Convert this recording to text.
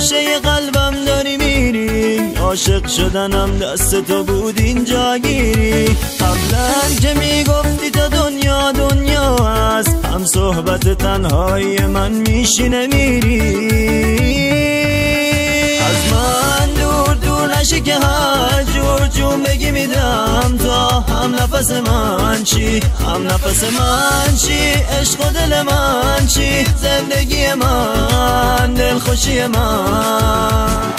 گوشه قلبم داری میری. عاشق شدنم دست تو بود اینجا گیری. قبلا که می‌گفتی تا دنیا دنیا است هم صحبت تنهایی من میشینه میری از من هم نفس من چی؟ هم نفس من چی؟ عشق و دل من چی؟ زندگی من دل خوشی من.